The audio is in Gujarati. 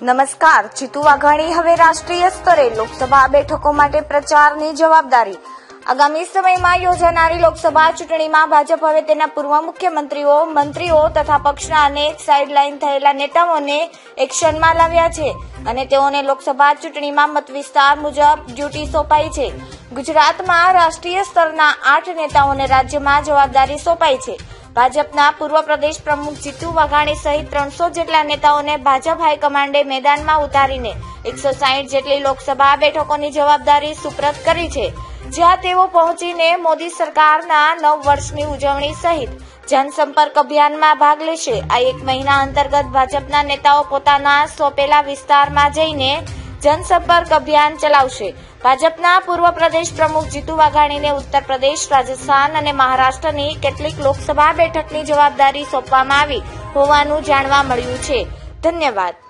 નમસ્કાર જીતુ વાઘાણી હવે રાષ્ટ્રીય સ્તરે લોકસભા બેઠકો માટે પ્રચારની જવાબદારી. આગામી સમયમાં યોજાનારી લોકસભા ચૂંટણીમાં ભાજપ હવે તેના પૂર્વ મુખ્યમંત્રીઓ, મંત્રીઓ તથા પક્ષના અનેક સાઇડલાઇન થયેલા નેતાઓને એક્શનમાં લાવ્યા છે અને તેઓને લોકસભા ચૂંટણીમાં મતવિસ્તાર મુજબ ડ્યુટી સોંપાઈ છે. ગુજરાતમાં રાષ્ટ્રીય સ્તરના આઠ નેતાઓને રાજ્યમાં જવાબદારી સોંપાઈ છે. ભાજપના પૂર્વ પ્રદેશ પ્રમુખ જીતુ વાઘાણી સહિત ત્રણસો જેટલા નેતાઓને ભાજપ હાઈકમાન્ડે મેદાનમાં ઉતારીને એકસો સાહીઠ જેટલી લોકસભા બેઠકોની જવાબદારી સુપ્રત કરી છે. જ્યાં તેઓ પહોંચીને મોદી સરકારના નવ વર્ષની ઉજવણી સહિત જનસંપર્ક અભિયાનમાં ભાગ લેશે. આ એક મહિના અંતર્ગત ભાજપના નેતાઓ પોતાના સોંપેલા વિસ્તારમાં જઈને જનસંપર્ક અભિયાન ચલાવશે. ભાજપના પૂર્વ પ્રદેશ પ્રમુખ જીતુ વાઘાણીને ઉત્તર પ્રદેશ, રાજસ્થાન અને મહારાષ્ટ્રની કેટલીક લોકસભા બેઠકની જવાબદારી સોંપવામાં આવી હોવાનું જાણવા મળ્યું છે. ધન્યવાદ.